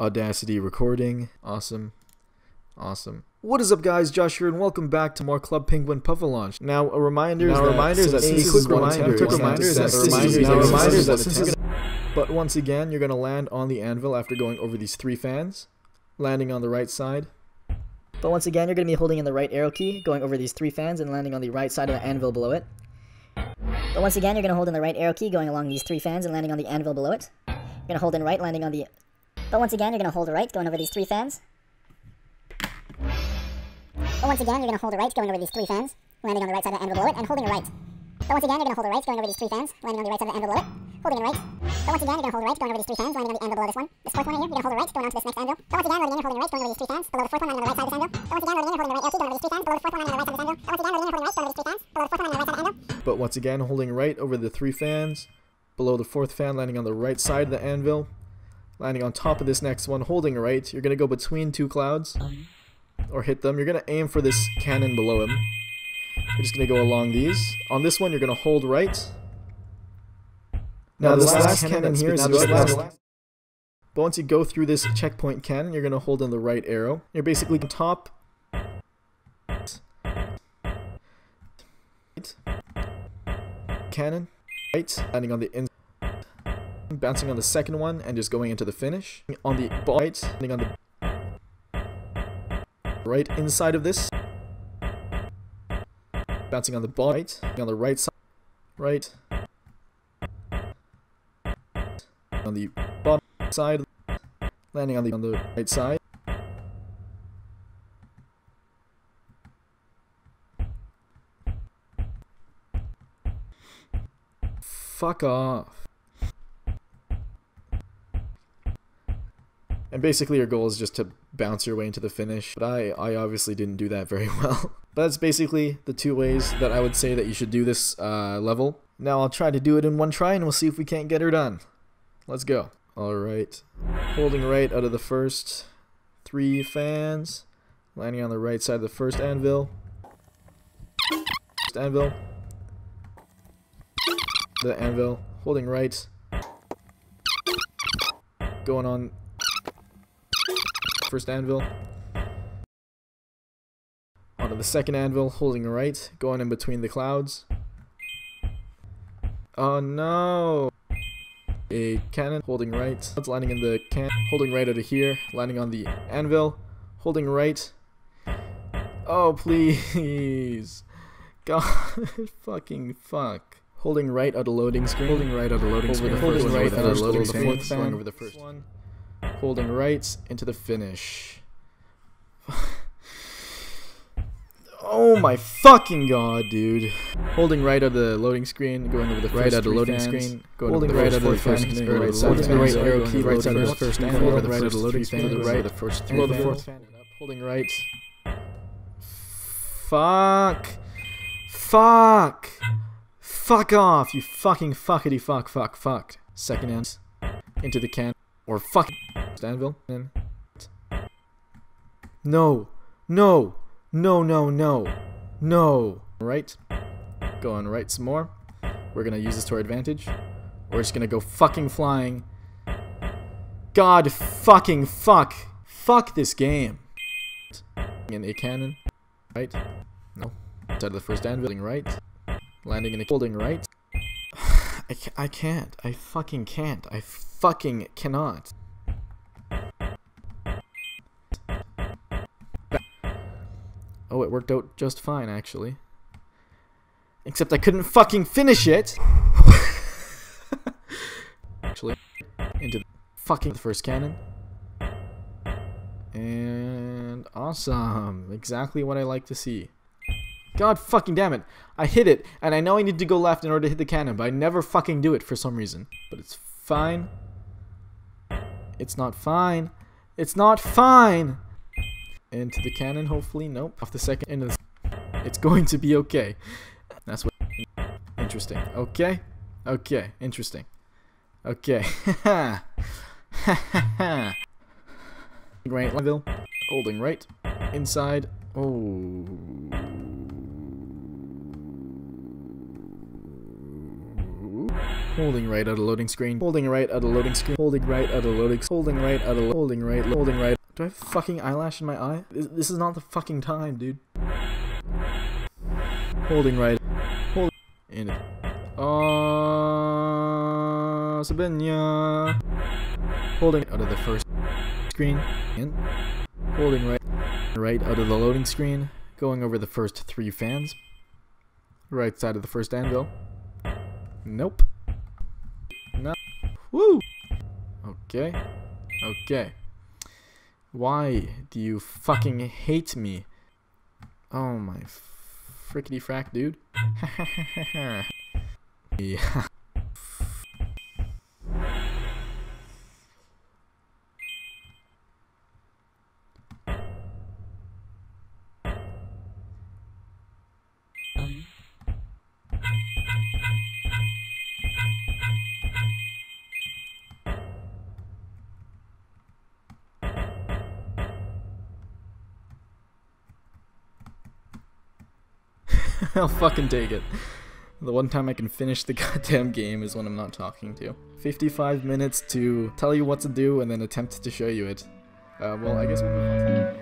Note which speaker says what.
Speaker 1: Audacity recording. Awesome. Awesome. What is up, guys? Josh here, and welcome back to more Club Penguin Puffle Launch. Now, a reminder Now, that a reminder since that this
Speaker 2: since
Speaker 1: is
Speaker 2: this
Speaker 1: quick reminder,
Speaker 2: attempt,
Speaker 1: quick
Speaker 2: one
Speaker 1: reminder
Speaker 2: attempt,
Speaker 1: that
Speaker 2: this
Speaker 1: this
Speaker 2: is
Speaker 1: is
Speaker 2: now
Speaker 1: now
Speaker 2: a
Speaker 1: reminder
Speaker 2: reminder
Speaker 1: that
Speaker 2: that
Speaker 1: since
Speaker 2: this
Speaker 1: you're
Speaker 2: is
Speaker 1: gonna- But once again, you're gonna land on the anvil after going over these three fans, landing on the right side.
Speaker 2: But once again, you're going to be holding in the right arrow key, going over these three fans and landing on the right side of the anvil below it.
Speaker 3: But once again, you're going to hold in the right arrow key going along these three fans and landing on the anvil below it. You're going to hold in right, landing on the... But once again, you're going to hold right going over these three fans. But once again, you're going to hold a right going over these three fans, landing on the right side of the anvil below it, and holding a right. But once again, you're going to hold a right going over these three fans, landing on the right side of the anvil below it, holding a right. But once again, you're going to hold a right going over these three fans, landing on the anvil below this one. This fourth one right here, you're going to hold a right going onto this next anvil. But once again, loading in, you're holding a right going over these three fans, below the fourth one, landing on the right side of this anvil. But once again, loading in, you're holding a right going over these three fans, below the fourth one, landing on the right side of this anvil. But once again, loading in, you're holding a right going over these three fans, below the fourth one, landing on the right side of the anvil.
Speaker 1: But once again, holding right over the three fans, below the fourth fan, landing on the right side of the anvil, landing on top of this next one, holding right. You're gonna go between two clouds, or hit them. You're gonna aim for this cannon below him. You're just gonna go along these. On this one, you're gonna hold right. Now, this last, cannon here is your last. But once you go through this checkpoint cannon, you're gonna hold in the right arrow. You're basically on top. Cannon, right, landing on the in, bouncing on the second one, and just going into the finish. On the right, on the right inside of this, bouncing on the right, on the right side, right, on the bottom side, landing on the on the right side. Fuck off. And basically your goal is just to bounce your way into the finish. But I, I obviously didn't do that very well. but that's basically the two ways that I would say that you should do this uh, level. Now I'll try to do it in one try and we'll see if we can't get her done. Let's go. Alright. Holding right out of the first three fans. Landing on the right side of the first anvil. First anvil. The anvil. Holding right. Going on first anvil. Onto the second anvil, holding right, going in between the clouds. Oh no! A cannon, holding right, it's landing in the can, holding right out of here, landing on the anvil, holding right. Oh please! God, fucking fuck. Holding right at a loading screen. Holding right at a loading screen. Holding right at a loading screen. Over the first one. Holding right into the finish. oh my fucking god, dude. Holding right at the loading screen, going over the right at the loading screen, going holding right at the first fan, right side, holding right arrow key, right side of the first fan, the right at the loading screen, the right, the first three, the fourth fan, holding right. Fuck. Fuck. Fuck off, you fucking fuckity fuck fuck fuck. Second hand into the can or fuck anvil. In. No, no, no, no, no, no. Right, go on right some more. We're gonna use this to our advantage. We're just gonna go fucking flying. God fucking fuck, fuck this game. In a cannon, right? No, side of the first anvil, right landing in a holding right. I, ca I can't. I fucking can't. I fucking cannot. Oh, it worked out just fine, actually. Except I couldn't fucking finish it! actually, into the fucking first cannon. And awesome. Exactly what I like to see. God fucking damn it. I hit it, and I know I need to go left in order to hit the cannon, but I never fucking do it for some reason. But it's fine. It's not fine. It's not fine! Into the cannon, hopefully. Nope. Off the second into the... It's going to be okay. That's what... Interesting. Okay. Okay. Interesting. Okay. Ha ha. right, Lineville. Holding right. Inside. Oh. Holding right at a loading screen. Holding right at a loading screen. Holding right at a loading. Holding right at a holding right. Holding right. Do I have fucking eyelash in my eye? This, this is not the fucking time, dude. Holding right. Hold. In it. Uh, Sabina. Holding out of the first screen. In. Holding right. Right out of the loading screen. Going over the first three fans. Right side of the first anvil. Nope. No. Woo! Okay. Okay. Why do you fucking hate me? Oh my frickety frack, dude. yeah. I'll fucking take it. The one time I can finish the goddamn game is when I'm not talking to. 55 minutes to tell you what to do and then attempt to show you it. Uh, well, I guess we'll move on.